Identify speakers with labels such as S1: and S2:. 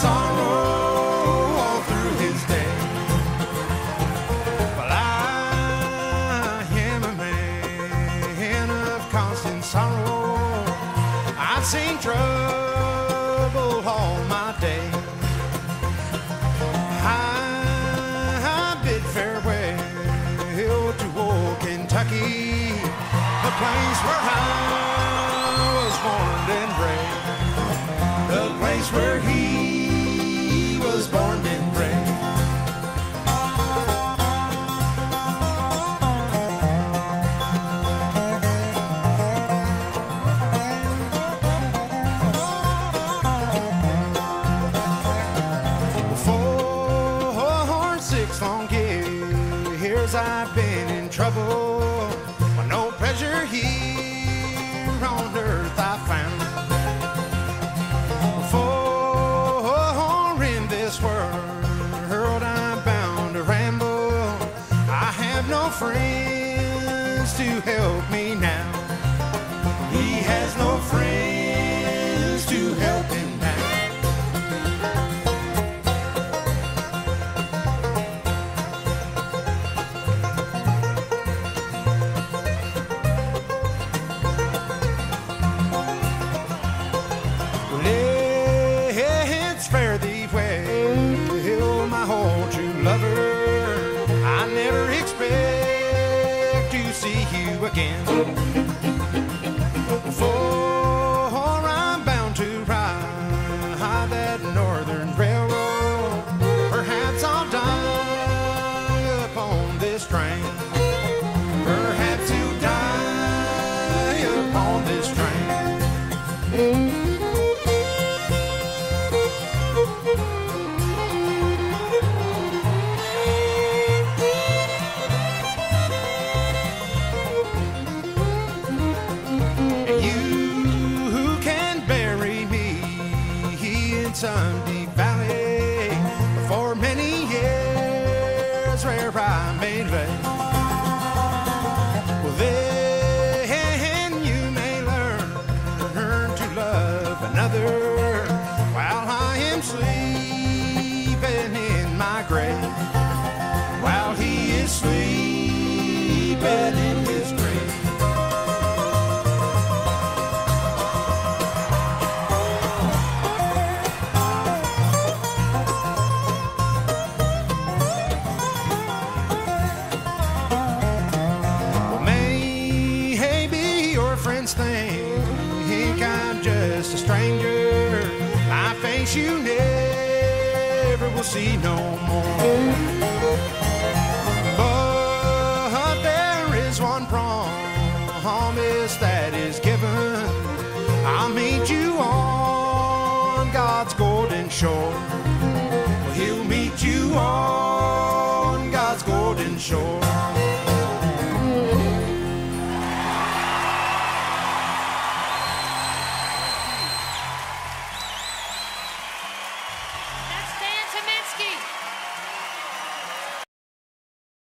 S1: sorrow all through his day. Well, I am a man of constant sorrow. I've seen trouble place where he was born and bred. For six long years I've been in trouble. But no pleasure here on friends to help me now. You again. For I'm bound to ride that northern deep valley for many years where I may lay. Well, then you may learn, learn to love another while I am sleeping in my grave. Friends think I'm just a stranger. My face you never will see no more. But there is one promise that is given. I'll meet you on God's golden shore. He'll meet you on God's golden shore.